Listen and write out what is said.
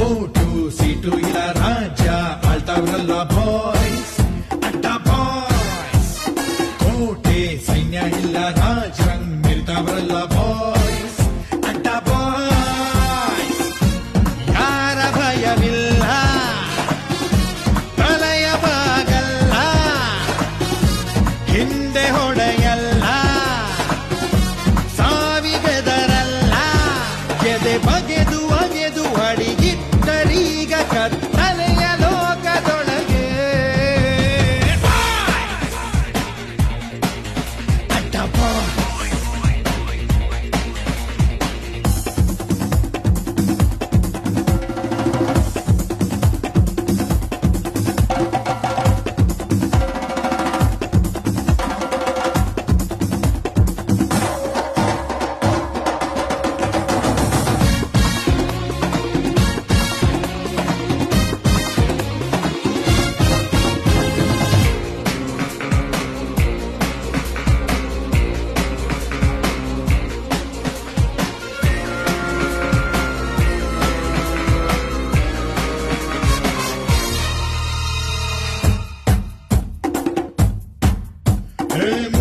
Vote seat ಇಲ್ಲ ರಾಜ್ಯ ಆಳ್ತಾವ್ರಲ್ಲ boys ಅಡ್ಡ ಬಾಯ್ಸ್ ಕೋಟೆ ಸೈನ್ಯ ಇಲ್ಲ ರಾಜ್ರಂಗ್ ಮಿರ್ತಾವ್ರಲ್ಲ ಬಾಯ್ಸ್ ಅಡ್ಡ ಬಾಯ್ಸ್ ಯಾರ ಭಯವಿಲ್ಲ ಪ್ರಲಯ ಬಾಗಲ್ಲ ಹಿಂದೆ ಹೊಡೆಯಲ್ಲ on. Amen.